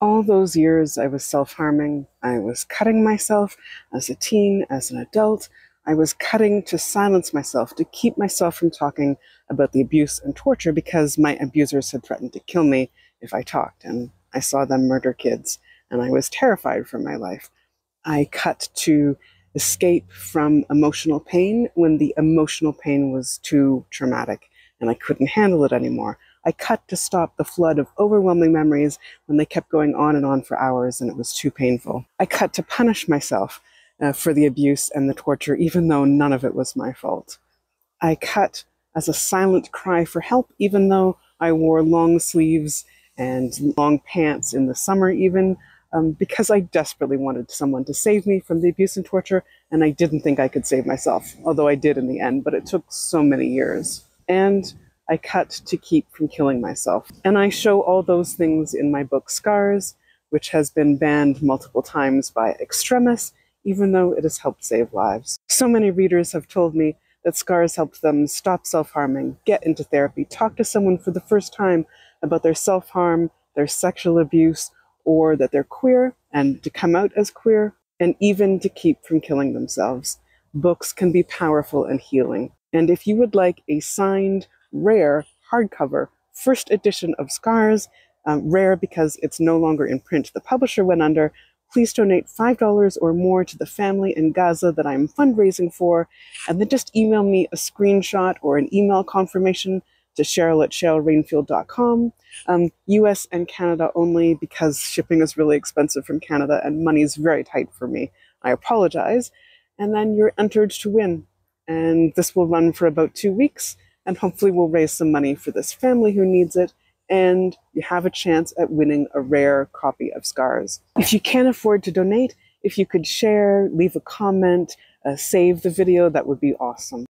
All those years I was self harming. I was cutting myself as a teen, as an adult. I was cutting to silence myself, to keep myself from talking about the abuse and torture because my abusers had threatened to kill me if I talked. And I saw them murder kids, and I was terrified for my life. I cut to escape from emotional pain when the emotional pain was too traumatic and I couldn't handle it anymore. I cut to stop the flood of overwhelming memories when they kept going on and on for hours and it was too painful. I cut to punish myself uh, for the abuse and the torture, even though none of it was my fault. I cut as a silent cry for help, even though I wore long sleeves and long pants in the summer, even um, because I desperately wanted someone to save me from the abuse and torture, and I didn't think I could save myself, although I did in the end, but it took so many years. And I cut to keep from killing myself. And I show all those things in my book Scars, which has been banned multiple times by extremists, even though it has helped save lives. So many readers have told me that Scars helped them stop self harming, get into therapy, talk to someone for the first time about their self harm, their sexual abuse, or that they're queer and to come out as queer, and even to keep from killing themselves. Books can be powerful and healing. And if you would like a signed, rare, hardcover first edition of Scars, um, rare because it's no longer in print, the publisher went under, please donate $5 or more to the family in Gaza that I'm fundraising for, and then just email me a screenshot or an email confirmation to Cheryl at CherylRainfield.com. Um, US and Canada only because shipping is really expensive from Canada and money is very tight for me. I apologize. And then you're entered to win. And this will run for about two weeks. And hopefully, we'll raise some money for this family who needs it. And you have a chance at winning a rare copy of Scars. If you can't afford to donate, if you could share, leave a comment, uh, save the video, that would be awesome.